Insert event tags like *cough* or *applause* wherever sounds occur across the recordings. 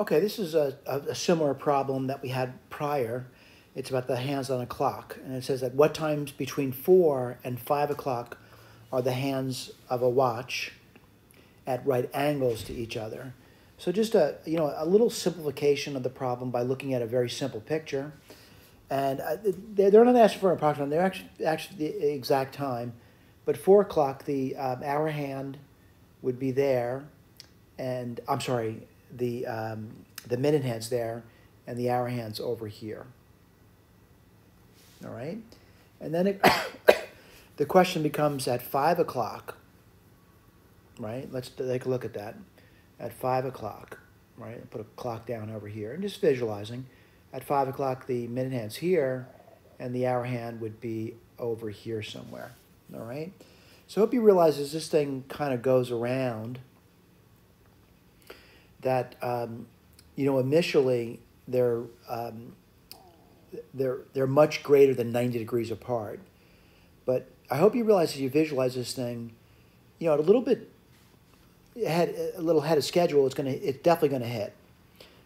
Okay, this is a, a, similar problem that we had prior. It's about the hands on a clock. And it says that what times between 4 and 5 o'clock are the hands of a watch at right angles to each other. So just a, you know, a little simplification of the problem by looking at a very simple picture. And uh, they're not asking for an approximate, they're actually, actually the exact time. But 4 o'clock, the um, hour hand would be there. And I'm sorry, the, um, the minute hand's there and the hour hand's over here. All right? And then it, *coughs* the question becomes at 5 o'clock, right? Let's take a look at that. At 5 o'clock, right? Put a clock down over here and just visualizing. At 5 o'clock, the minute hand's here and the hour hand would be over here somewhere. All right? So I hope you realize as this thing kind of goes around that um, you know initially they're um, they're they're much greater than 90 degrees apart. But i hope you realize as you visualize this thing you know a little bit ahead a little ahead of schedule it's going to it's definitely going to hit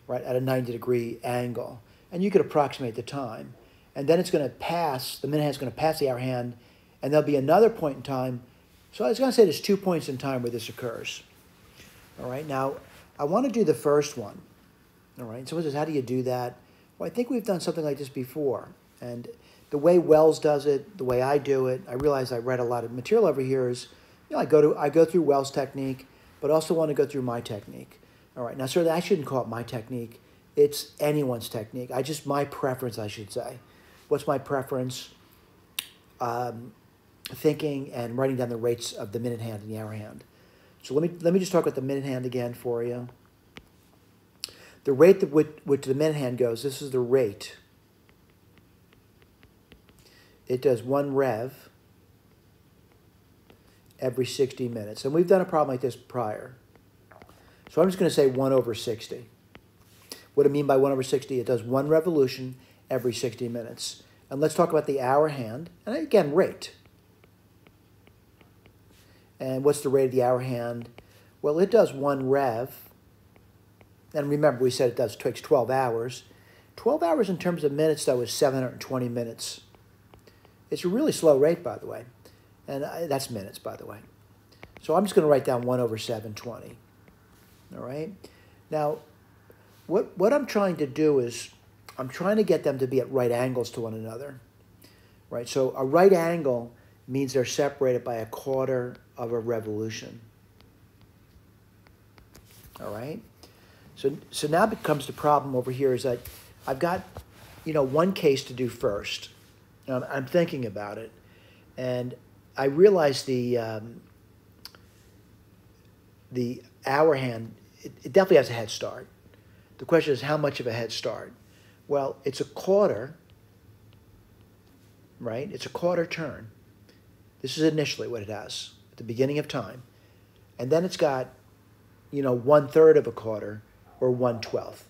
right at a 90 degree angle. And you could approximate the time. And then it's going to pass the minute hand is going to pass the hour hand and there'll be another point in time. So i was going to say there's two points in time where this occurs. All right now I want to do the first one. All right. Someone says, how do you do that? Well, I think we've done something like this before. And the way Wells does it, the way I do it, I realize I read a lot of material over here is, you know, I go to I go through Wells' technique, but also want to go through my technique. All right. Now, sir, I shouldn't call it my technique. It's anyone's technique. I just my preference, I should say. What's my preference? Um, thinking and writing down the rates of the minute hand and the hour hand. So let me, let me just talk about the minute hand again for you. The rate that which, which the minute hand goes, this is the rate. It does one rev every 60 minutes. And we've done a problem like this prior. So I'm just going to say 1 over 60. What I mean by 1 over 60? It does one revolution every 60 minutes. And let's talk about the hour hand. And again, rate. And what's the rate of the hour hand? Well, it does one rev. And remember, we said it does takes 12 hours. 12 hours in terms of minutes, though, is 720 minutes. It's a really slow rate, by the way. And I, that's minutes, by the way. So I'm just going to write down 1 over 720. All right? Now, what, what I'm trying to do is I'm trying to get them to be at right angles to one another. Right? So a right angle means they're separated by a quarter of a revolution. All right? So, so now becomes the problem over here is that I've got, you know, one case to do first. I'm, I'm thinking about it. And I realize the, um, the hour hand, it, it definitely has a head start. The question is how much of a head start? Well, it's a quarter, right? It's a quarter turn. This is initially what it has at the beginning of time. And then it's got, you know, one third of a quarter or one twelfth.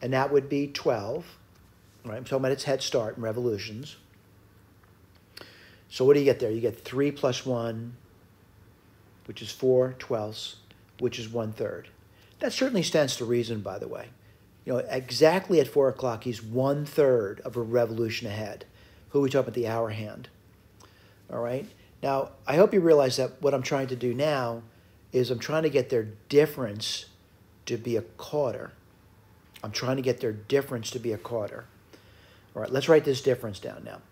And that would be 12, right? I'm talking about its head start in revolutions. So what do you get there? You get 3 plus 1, which is 4 twelfths, which is one third. That certainly stands to reason, by the way. You know, exactly at four o'clock, he's one third of a revolution ahead. Who we talk about the hour hand. All right. Now, I hope you realize that what I'm trying to do now is I'm trying to get their difference to be a quarter. I'm trying to get their difference to be a quarter. All right, let's write this difference down now.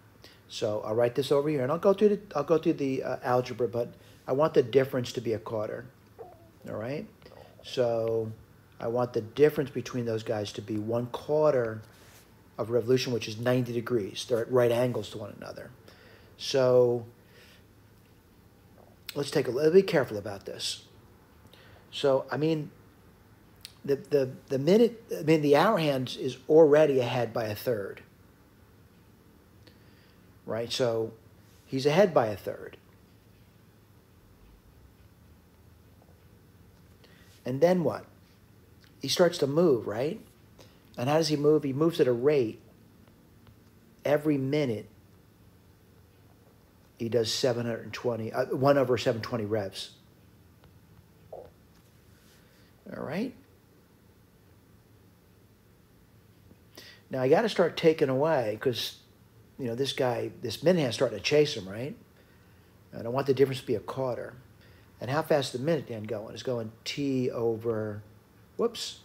So I'll write this over here, and I'll go through the I'll go through the uh, algebra, but I want the difference to be a quarter. All right. So I want the difference between those guys to be one quarter of revolution, which is 90 degrees. They're at right angles to one another. So let's take a let's be careful about this. So I mean, the the the minute I mean the hour hand is already ahead by a third. Right, so he's ahead by a third. And then what? he starts to move, right? And how does he move? He moves at a rate every minute. He does 720, uh, 1 over 720 revs. All right. Now I got to start taking away because, you know, this guy, this minute hand starting to chase him, right? I want the difference to be a quarter. And how fast the minute hand going? It's going t over, whoops,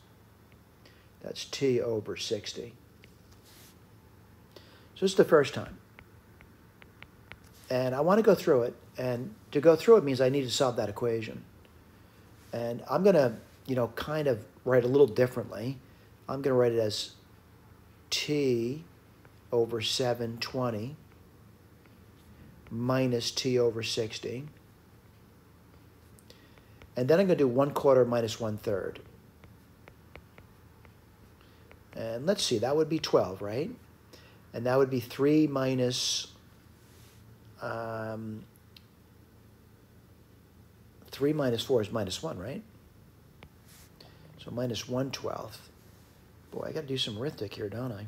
that's t over 60. So this is the first time. And I want to go through it. And to go through it means I need to solve that equation. And I'm going to, you know, kind of write a little differently. I'm going to write it as t over 720 minus t over 60. And then I'm going to do 1 quarter minus 1 third. And let's see, that would be 12, right? And that would be 3 minus, um, 3 minus 4 is minus 1, right? So minus 1 12th. Boy, I got to do some arithmetic here, don't I?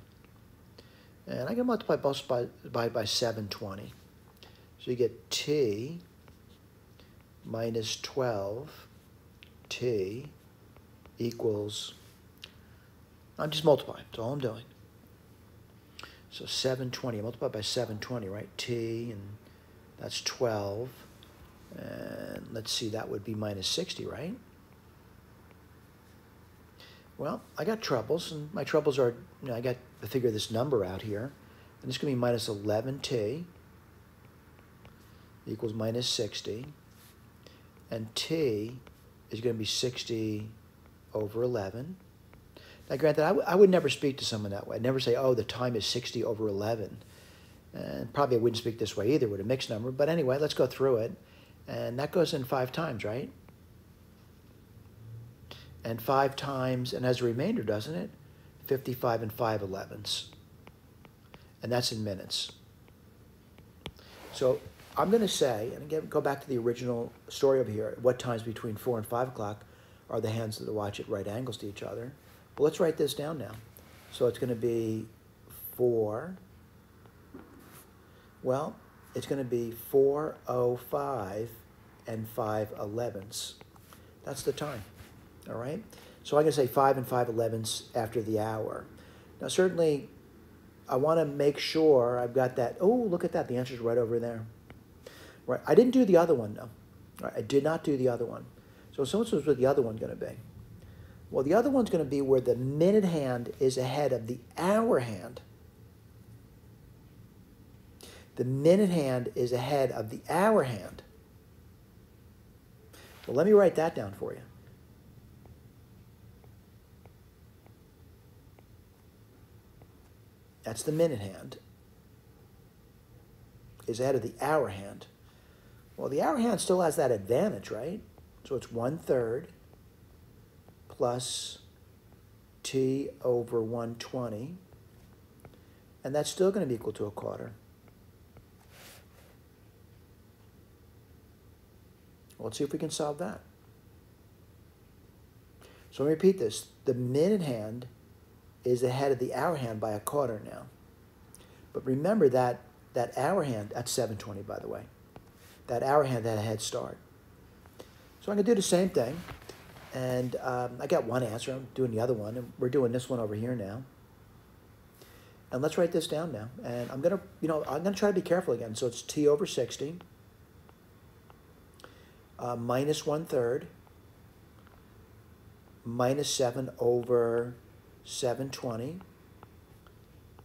And I can multiply both by, by, by 720. So you get t minus 12 t equals, I'm just multiplying, that's all I'm doing. So 720, I multiply by 720, right? t, and that's 12. And let's see, that would be minus 60, right? Well, I got troubles, and my troubles are, you know, I got to figure this number out here. And it's going to be minus 11t equals minus 60. And t is going to be 60 over 11. Now, granted, I, I would never speak to someone that way. I'd never say, oh, the time is 60 over 11. And probably I wouldn't speak this way either with a mixed number. But anyway, let's go through it. And that goes in five times, right? And five times, and as a remainder, doesn't it? 55 and 5 elevenths. And that's in minutes. So I'm going to say, and again, go back to the original story over here, what times between 4 and 5 o'clock are the hands of the watch at right angles to each other. Well, let's write this down now. So it's going to be 4. Well, it's going to be 4.05 and 5 elevenths. That's the time, all right? So I'm going to say 5 and 5 elevenths after the hour. Now, certainly, I want to make sure I've got that. Oh, look at that. The answer's right over there. Right. I didn't do the other one, though. Right. I did not do the other one. So someone says, what's the other one going to be? Well, the other one's going to be where the minute hand is ahead of the hour hand. The minute hand is ahead of the hour hand. Well, let me write that down for you. That's the minute hand. Is ahead of the hour hand. Well, the hour hand still has that advantage, right? So it's one third plus t over 120. And that's still going to be equal to a quarter. Let's see if we can solve that. So let me repeat this. The minute hand is ahead of the hour hand by a quarter now. But remember that that hour hand, that's 720 by the way. That hour hand had a head start. So I'm going to do the same thing. And um, I got one answer. I'm doing the other one. And we're doing this one over here now. And let's write this down now. And I'm going to, you know, I'm going to try to be careful again. So it's t over 60 uh, minus one third minus 7 over 720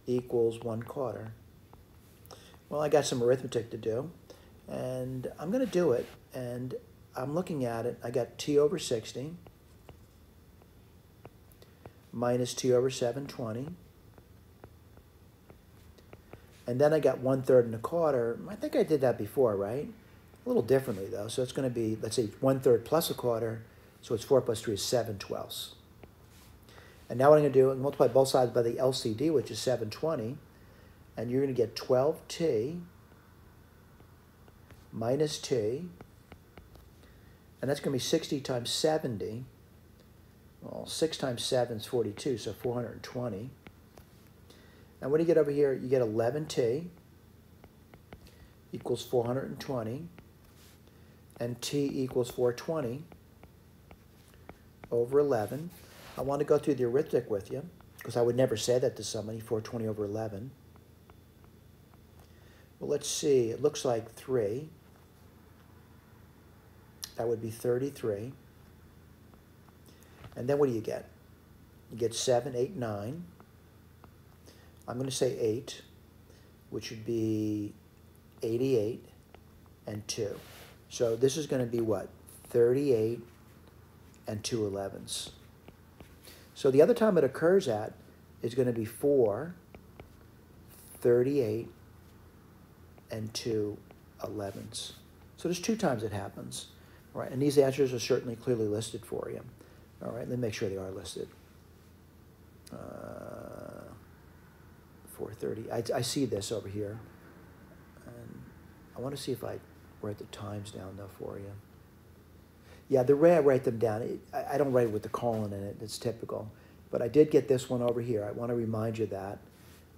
equals 1 quarter. Well, I got some arithmetic to do, and I'm going to do it, and I'm looking at it. I got t over 60 minus t over 720. And then I got one third and a quarter. I think I did that before, right? A little differently, though. So it's going to be, let's say, one third plus a quarter. So it's 4 plus 3 is 7 twelfths. And now what I'm going to do, is multiply both sides by the LCD, which is 720. And you're going to get 12t minus t. And that's going to be 60 times 70. Well, 6 times 7 is 42, so 420. And when you get over here, you get 11t equals 420. And t equals 420 over 11. I want to go through the arithmetic with you because I would never say that to somebody, 420 over 11. Well, let's see. It looks like 3. That would be 33. And then what do you get? You get 7, 8, 9. I'm going to say 8, which would be 88 and 2. So this is going to be what? 38 and 2 11s. So the other time it occurs at is going to be 4, 38, and 2 11s. So there's two times it happens. All right, and these answers are certainly clearly listed for you. All right, let me make sure they are listed. Uh, 430. I, I see this over here. And I want to see if I write the times down though for you. Yeah, the way I write them down, it, I, I don't write it with the colon in it. It's typical. But I did get this one over here. I want to remind you that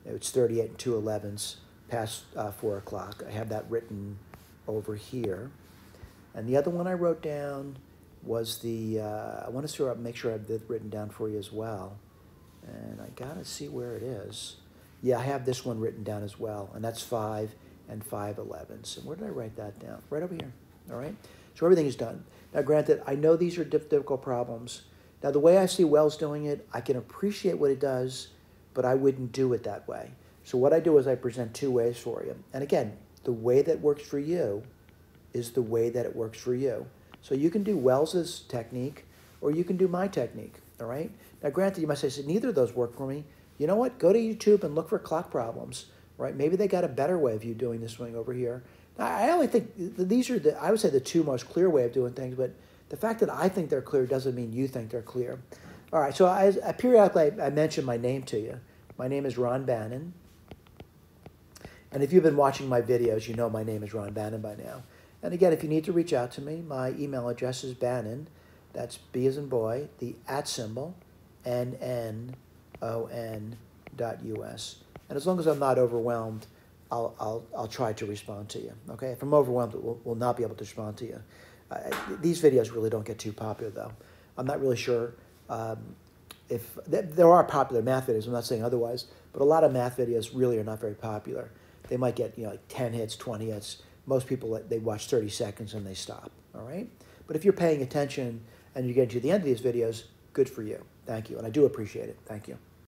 it's 38 and 2 11s past uh, 4 o'clock. I have that written over here. And the other one I wrote down was the, uh, I want to of make sure I have it written down for you as well. And I got to see where it is. Yeah, I have this one written down as well, and that's 5 and 5 11s. And where did I write that down? Right over here, all right? So everything is done. Now, granted, I know these are difficult problems. Now, the way I see Wells doing it, I can appreciate what it does, but I wouldn't do it that way. So what I do is I present two ways for you. And again, the way that works for you is the way that it works for you. So you can do Wells's technique or you can do my technique, all right? Now, granted, you might say, neither of those work for me. You know what? Go to YouTube and look for clock problems, right? Maybe they got a better way of you doing this thing over here. I only think these are, the, I would say, the two most clear way of doing things, but the fact that I think they're clear doesn't mean you think they're clear. All right, so I, I periodically I, I mention my name to you. My name is Ron Bannon. And if you've been watching my videos, you know my name is Ron Bannon by now. And again, if you need to reach out to me, my email address is Bannon. That's B as in boy, the at symbol, N-N-O-N dot U-S. And as long as I'm not overwhelmed, I'll, I'll, I'll try to respond to you. Okay? If I'm overwhelmed, we'll, we'll not be able to respond to you. Uh, these videos really don't get too popular, though. I'm not really sure um, if th there are popular math videos. I'm not saying otherwise, but a lot of math videos really are not very popular. They might get you know like 10 hits, 20 hits. Most people they watch 30 seconds and they stop. All right. But if you're paying attention and you're getting to the end of these videos, good for you. Thank you, and I do appreciate it. Thank you.